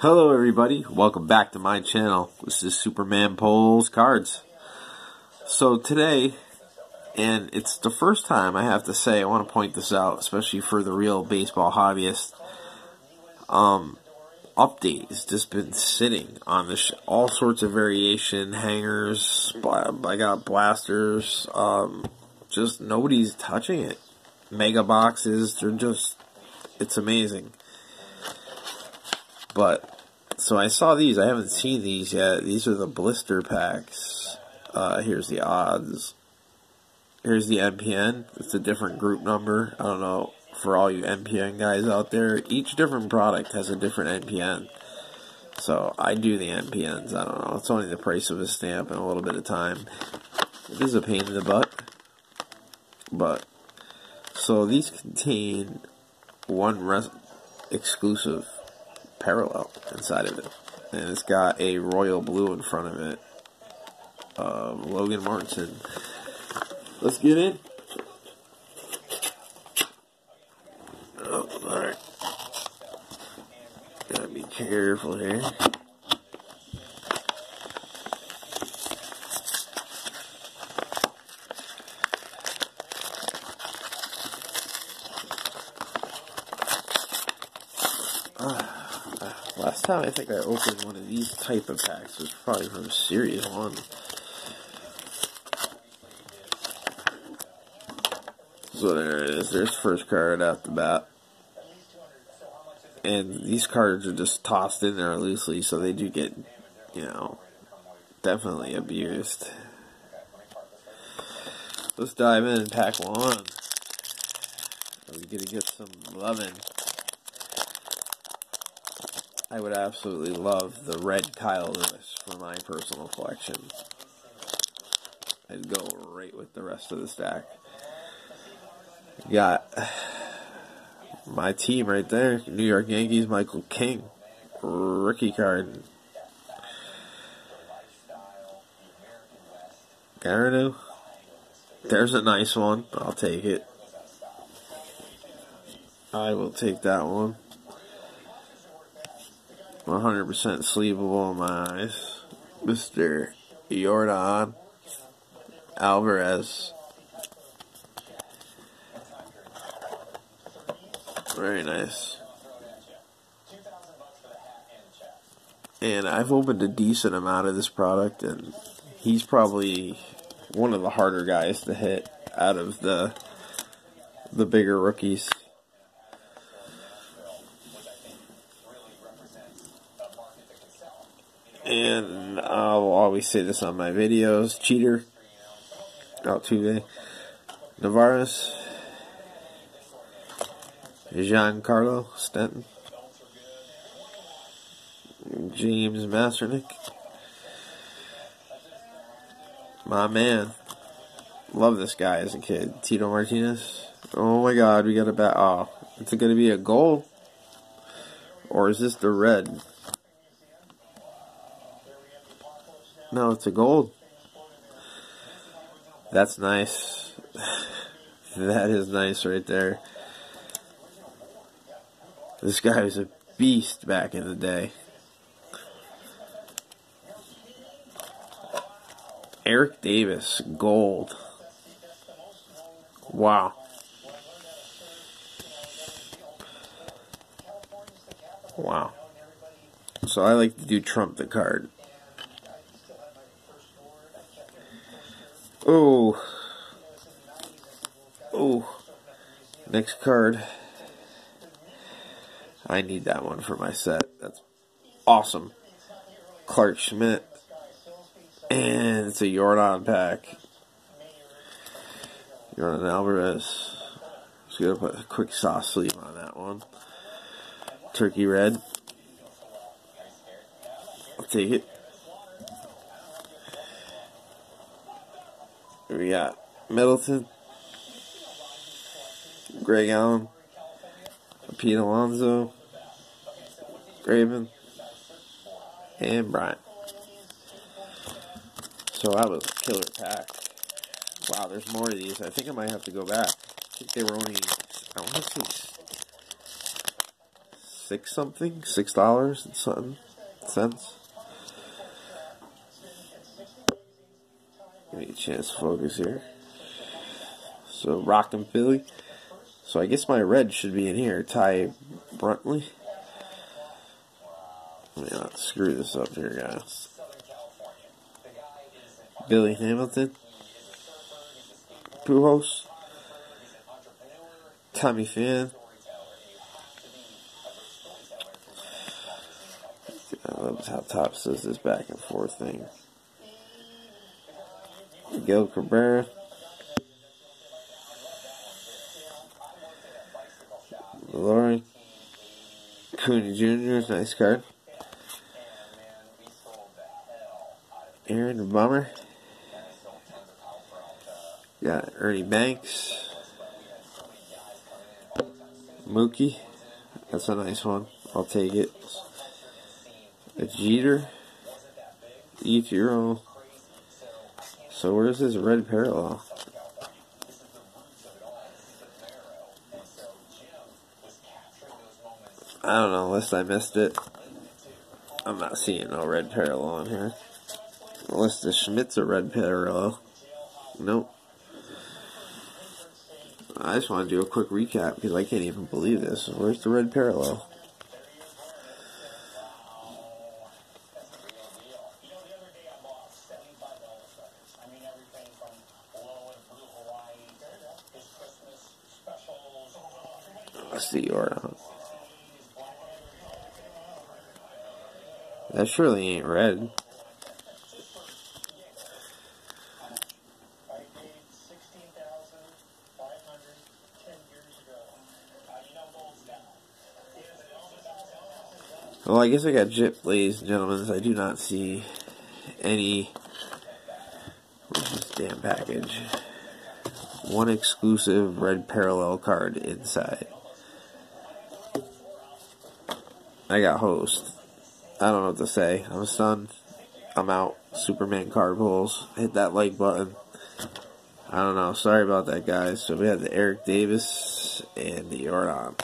Hello everybody, welcome back to my channel. This is Superman Pulls Cards. So today, and it's the first time I have to say, I want to point this out, especially for the real baseball hobbyist. Um, update has just been sitting on this, all sorts of variation, hangers, I got blasters, um, just nobody's touching it. Mega boxes, they're just, it's amazing. But, so I saw these. I haven't seen these yet. These are the blister packs. Uh, here's the odds. Here's the MPN. It's a different group number. I don't know, for all you MPN guys out there, each different product has a different MPN. So, I do the MPNs. I don't know. It's only the price of a stamp and a little bit of time. It is a pain in the butt. But, so these contain one exclusive parallel inside of it. And it's got a royal blue in front of it. Um, Logan Morrison. Let's get in. Oh, alright. Gotta be careful here. Last time I think I opened one of these type of packs was probably from Series 1. So there it is. There's first card out the bat. And these cards are just tossed in there loosely, so they do get, you know, definitely abused. Let's dive in pack one. Are we gonna get some loving? I would absolutely love the red Kyle Lewis for my personal collection. I'd go right with the rest of the stack. Got my team right there, New York Yankees, Michael King, rookie card. Garanu, there's a nice one. I'll take it. I will take that one. 100% sleevable in my eyes. Mr. Yordan Alvarez. Very nice. And I've opened a decent amount of this product, and he's probably one of the harder guys to hit out of the the bigger rookies. And I'll always say this on my videos, Cheater, Altuve, Navarez, Giancarlo Stanton, James Masternick, my man, love this guy as a kid, Tino Martinez. Oh my god, we got a bat. Oh, is it going to be a gold? Or is this the red? No, it's a gold. That's nice. that is nice right there. This guy was a beast back in the day. Eric Davis, gold. Wow. Wow. So I like to do trump the card. Oh. Oh. Next card. I need that one for my set. That's awesome. Clarke Schmidt. And it's a Yordan pack. Yordan Alvarez. Just gonna put a quick sauce sleeve on that one. Turkey red. I'll take it. We got Middleton, Greg Allen, Pete Alonso, Graven, and Bryant. So that was a killer pack. Wow, there's more of these. I think I might have to go back. I think they were only, I want to say six something, six dollars and something cents. A chance focus here. So Rockin' Philly. So I guess my red should be in here. Ty Bruntley. Let me not screw this up here, guys. Billy Hamilton. Pujols. Tommy Pham. I love how top says this back and forth thing. Miguel Cabrera. Ronald Acuña Jr. Nice card. Aaron Bummer. Got Ernie Banks. Mookie. That's a nice one. I'll take it. A Jeter. Ichiro. So where's his red parallel? I don't know, unless I missed it. I'm not seeing no red parallel on here. Unless the Schmidt's a red parallel. Nope. I just want to do a quick recap because I can't even believe this. Where's the red parallel? Let's see your. That surely ain't red. Well, I guess I got Jip, ladies and gentlemen. I do not see any. Where's this damn package? One exclusive red parallel card inside. I got host. I don't know what to say. I'm stunned. I'm out. Superman card pulls. Hit that like button. I don't know. Sorry about that, guys. So we have the Eric Davis and the Yordan.